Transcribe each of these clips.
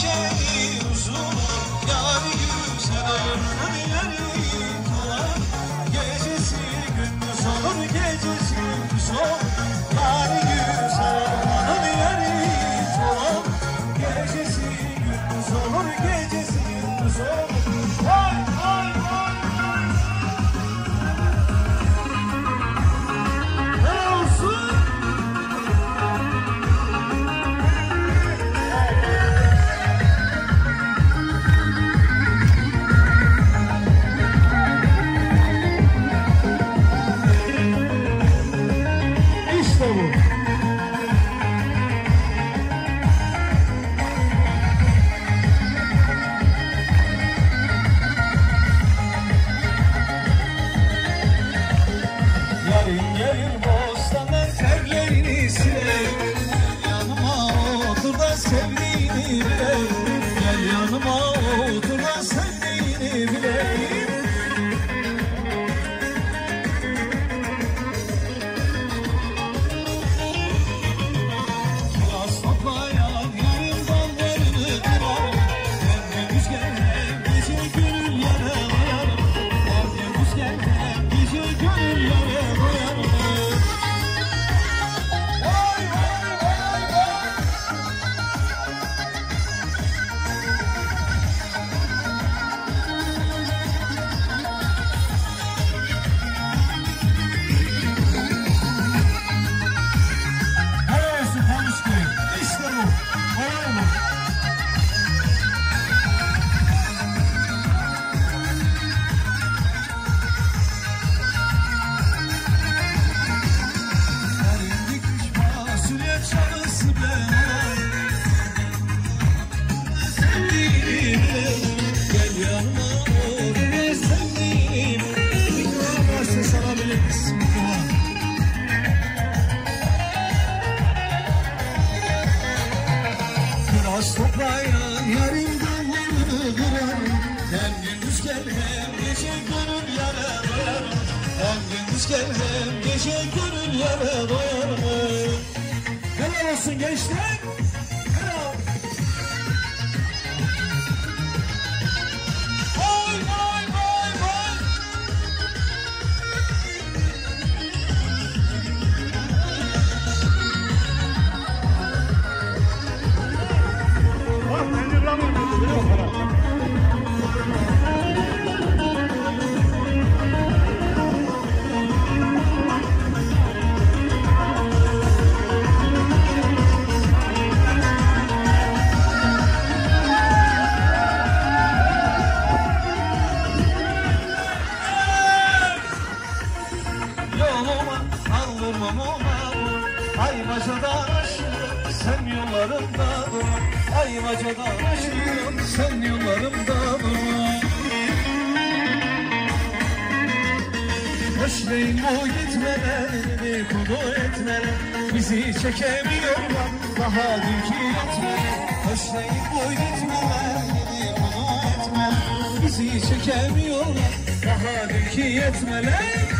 change. sevdim Gel yanıma otur. iskelem Gece gönüllere doyamam Helal olsun gençler. yanımda durma Boş değil bu gitmeler, kulu etmeler Bizi çekemiyorlar, daha dünkü etmeler Boş değil bu gitmeler, kulu etmeler Bizi çekemiyorlar, daha dünkü etmeler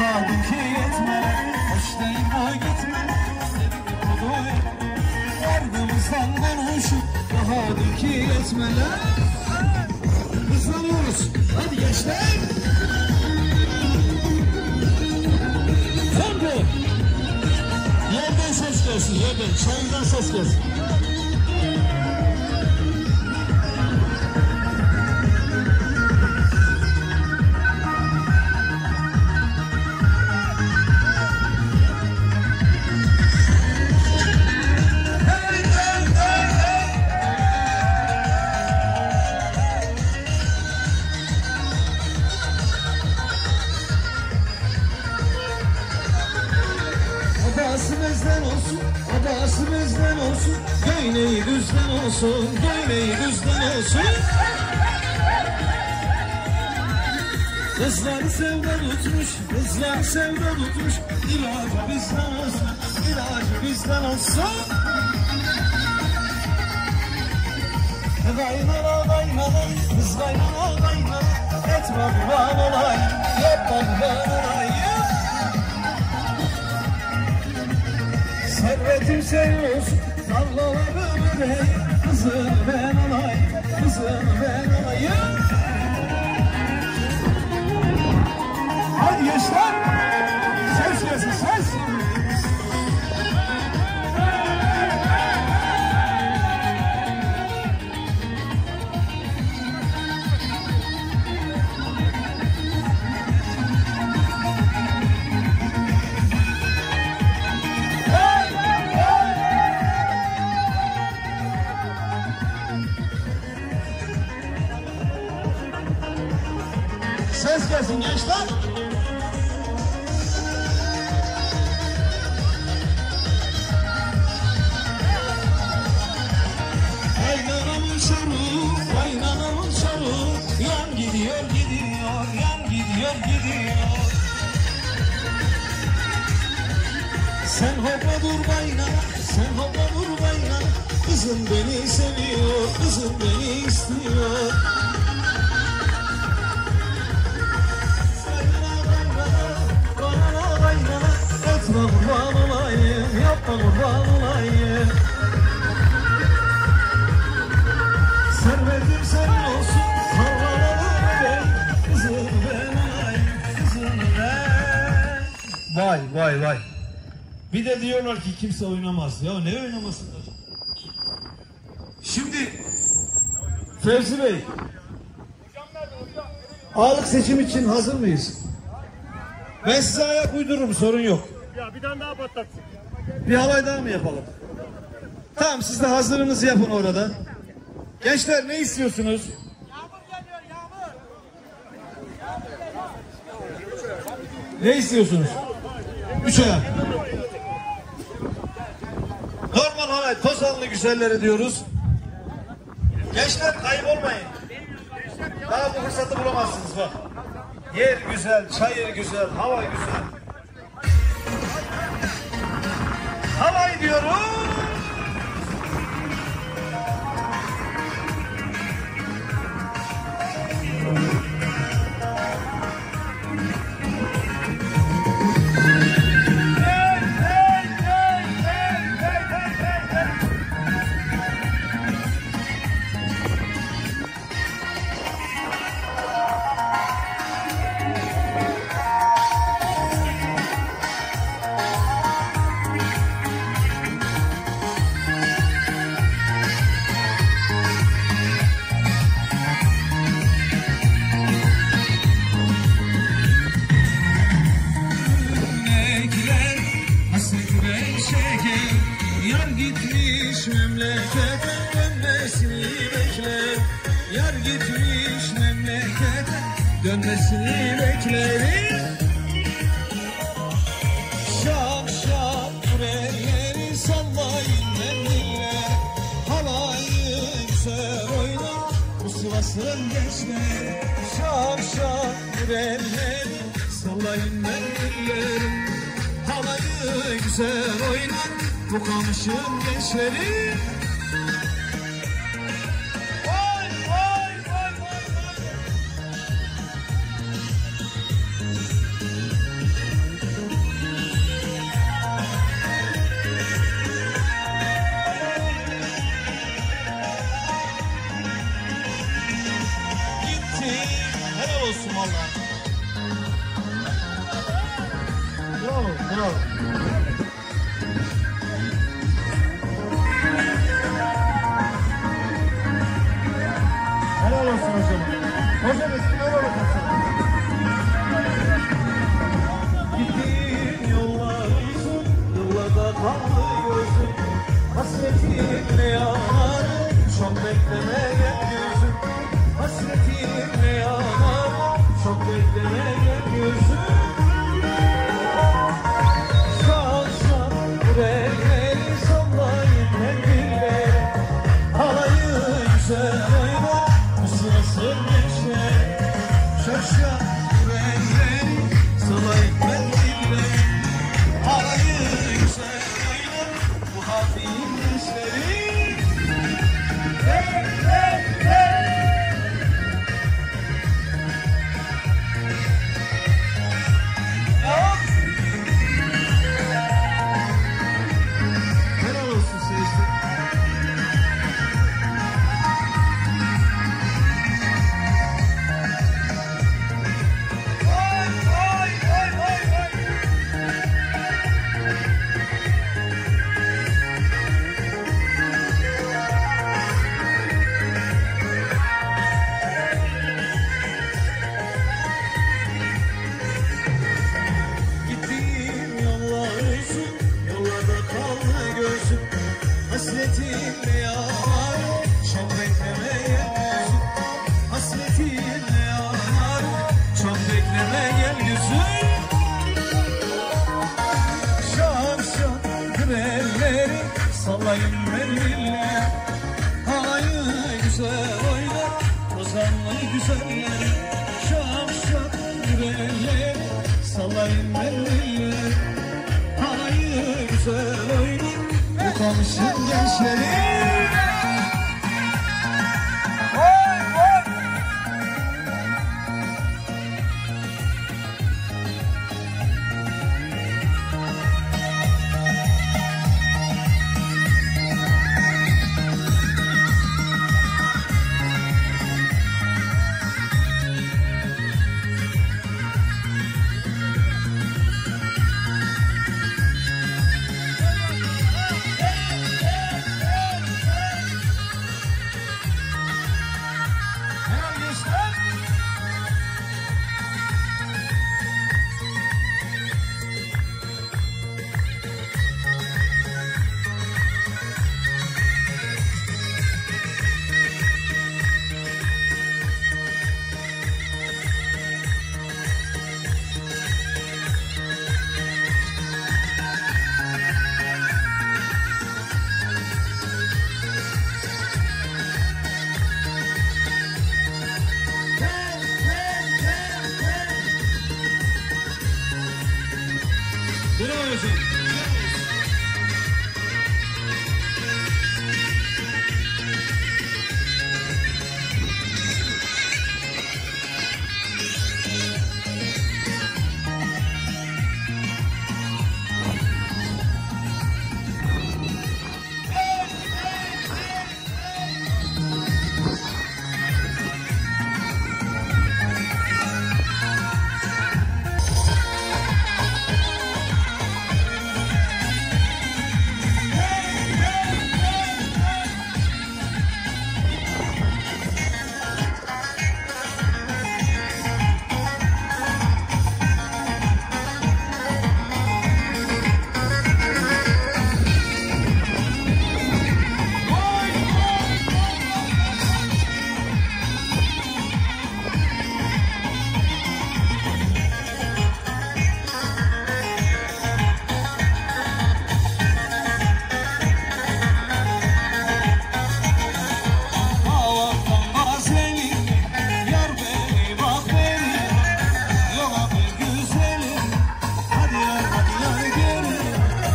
Daha ki yetme bu gitme Ardımızdan konuşup Daha ki yetmeler Hızlanıyoruz Hadi gençler Tempo Yerden ses gelsin yerden Çayından ses kızlar sevda tutmuş İlacı bizden olsun, ilacı bizden olsun. Kaynana kaynana, kız kaynana kaynana Etme kurban olayım, yapma kurban olayım Servetim senin olsun Tarlalarımı ver Kızını ben alayım Kızını ben alayım Hadi gençler Sen hopla dur kaynana, sen hopla dur kaynana Kızım beni seviyor, kızım beni istiyor. Etme kurban olayım, yapma kurban olayım. Servetim senin olsun, sarılalım ben Kızım ben olayım, kızım ben. Vay vay vay Bir de diyorlar ki kimse oynamaz Ya ne oynamasınlar Şimdi Fevzi Bey Ağalık seçim için hazır mıyız? Ben size ayak uydururum sorun yok. Ya bir tane daha patlatsın. Bir halay daha mı yapalım? Tamam siz de hazırınızı yapın orada. Gençler ne istiyorsunuz? Ne istiyorsunuz? Üç ayak. Tozanlı güzelleri diyoruz. Gençler kayıp olmayın. Daha bu fırsatı bulamazsınız bak. Yer güzel, çayır güzel, hava güzel. Havay diyorum. Dönmesini beklerim. Şak şak yüreğleri sallayın mendiller Havayı güzel oynar bu Sivas'ın gençleri Şak şak yüreğleri sallayın mendillerim Havayı güzel oynar bu kamışın gençleri Helal olsun. Bravo, bravo. Helal olsun hocam. Hocam üstüne bakın. Gittiğin yollar uzun, yıllarda kaldı gözüm. Hasretinle yanarım, çok bekleme gel Halayı güzel oynar, bu komşum gençleri